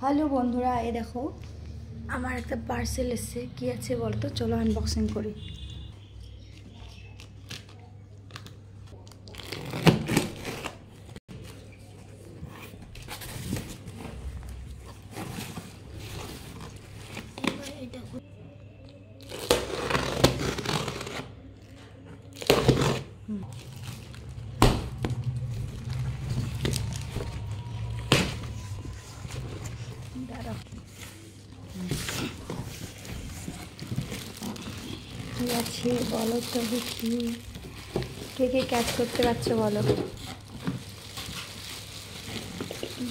Hello বন্ধুরা এ দেখো আমার একটা পার্সেল এসছে। কি আছে বলতো? চলো আনবক্সিং করি। দাঁড়াও। কি আছে বলো তো দেখি। কে কে ক্যাচ করতে পারছ বলো?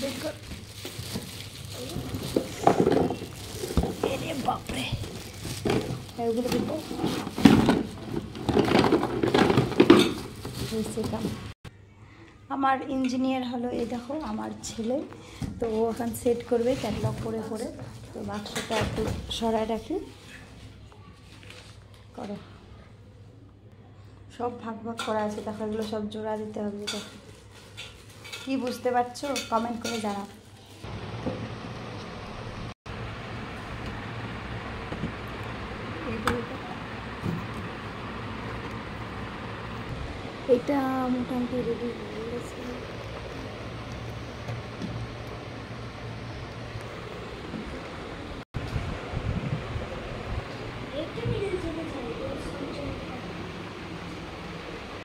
দেখো। বাপরে। এগুলো দেখো। হয়েছে কাম। আমার ইঞ্জিনিয়ার হলো, এই দেখো, আমার ছেলে। তো ও এখন সেট করবে ক্যাটলগ করে করে। তো বাক্সটা একটু সরায় রাখি। করো। সব ভাগ ভাগ করা আছে দেখো এগুলো সব জোড়া দিতে হবে। দেখো কি বুঝতে পারছ? কমেন্ট করে জানাও। এটা মোটামুটি রেডি হয়ে গেছে।